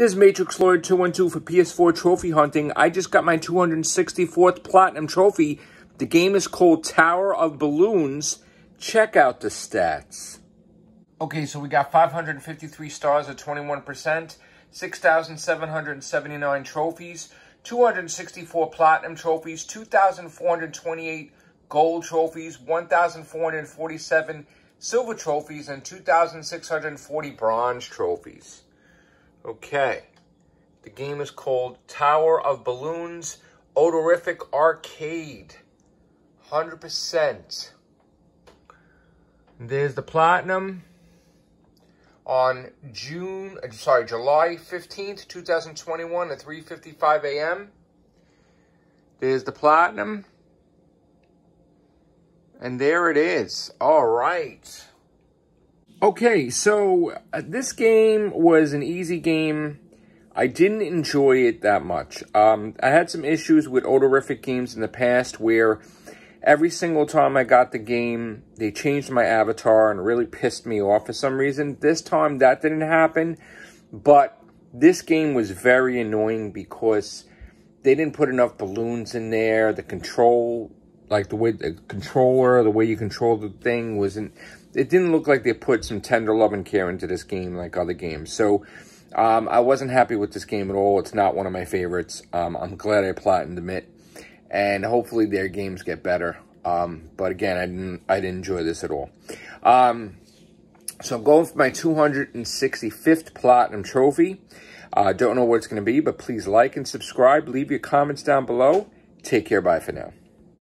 This is Matrixlord212 for PS4 Trophy Hunting. I just got my 264th Platinum Trophy. The game is called Tower of Balloons. Check out the stats. Okay, so we got 553 stars at 21%, 6,779 trophies, 264 Platinum trophies, 2,428 gold trophies, 1,447 silver trophies, and 2,640 bronze trophies. Okay. The game is called Tower of Balloons Odorific Arcade. 100%. There's the Platinum on June, sorry, July 15th, 2021 at 3.55 a.m. There's the Platinum. And there it is. All right. Okay, so uh, this game was an easy game. I didn't enjoy it that much. Um, I had some issues with odorific games in the past where every single time I got the game, they changed my avatar and really pissed me off for some reason. This time that didn't happen, but this game was very annoying because they didn't put enough balloons in there. The control, like the way the controller, the way you control the thing wasn't it didn't look like they put some tender love and care into this game like other games. So um, I wasn't happy with this game at all. It's not one of my favorites. Um, I'm glad I platinumed it, and hopefully their games get better. Um, but again, I didn't I didn't enjoy this at all. Um, so I'm going for my 265th Platinum Trophy. Uh, don't know what it's going to be, but please like and subscribe. Leave your comments down below. Take care. Bye for now.